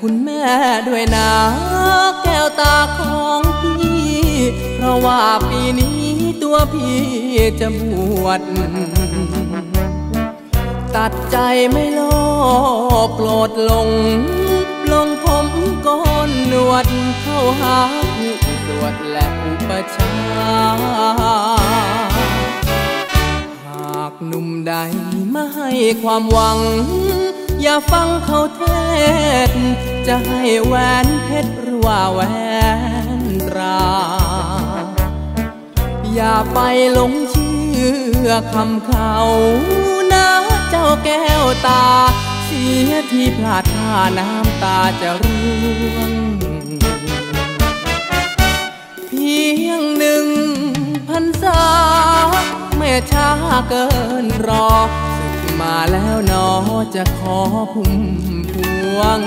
คุณแม่ด้วยนะแก้วตาของพี่ เพราะว่าปีนี้ตัวพี่จะบวชตัดใจไม่โลภโกรธลง ลงผมก้นหนวดเข้าหาผู้สวดและอุปชา หากหนุ่มใดมาให้ความหวัง อย่าฟังเขาเทศ จะให้แหวนเพชรหรือว่าแหวนตรา อย่าไปหลงเชื่อคำเขานะเจ้าแก้วตา เสียที่พลาดท่าน้ำตาจะร่วง เพียงหนึ่งพันษาไม่ช้าเกินรอ มาแล้วนอจะขอพุ่มพวง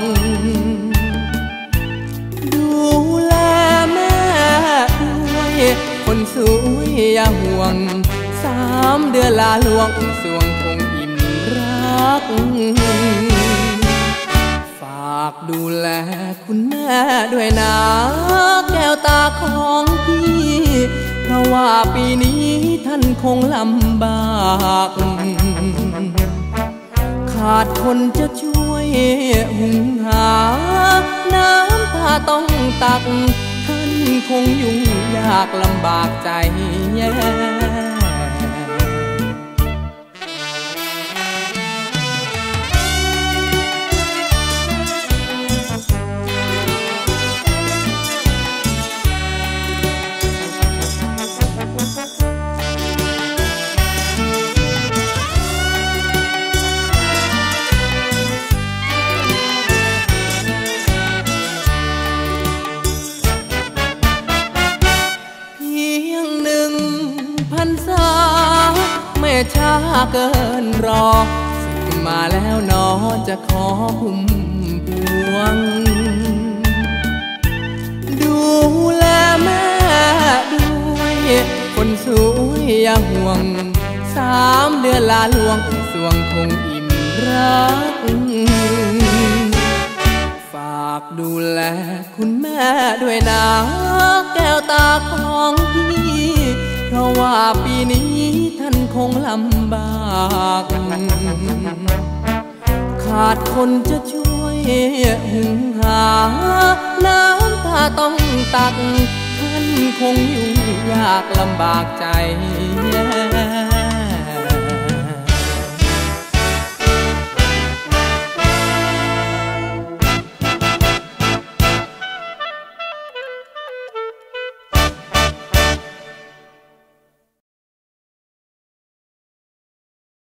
ดูแลแม่ด้วยคนสวยอย่าห่วง สามเดือนลาลวงสวงคงอิ่มรัก ฝากดูแลคุณแม่ด้วยนะ แก้วตาของพี่ ว่าปีนี้ท่านคงลำบาก ขาดคนจะช่วยหุงหา น้ำตาต้องตัก ท่านคงยุ่งยากลำบากใจแย่ันษาไม่ช้าเกินรอสึกมาแล้วนอจะขอพุ่มพวง ดูแลแม่ด้วยคนสวยอย่าห่วง สามเดือนลาลวงสวงคงอิ่มรัก ฝากดูแลคุณแม่ด้วยนะแก้วตาของ ว่าปีนี้ท่านคงลำบาก ขาดคนจะช่วยหุงหา น้ำตาต้องตัก ท่านคงอยู่ยากลำบากใจแย่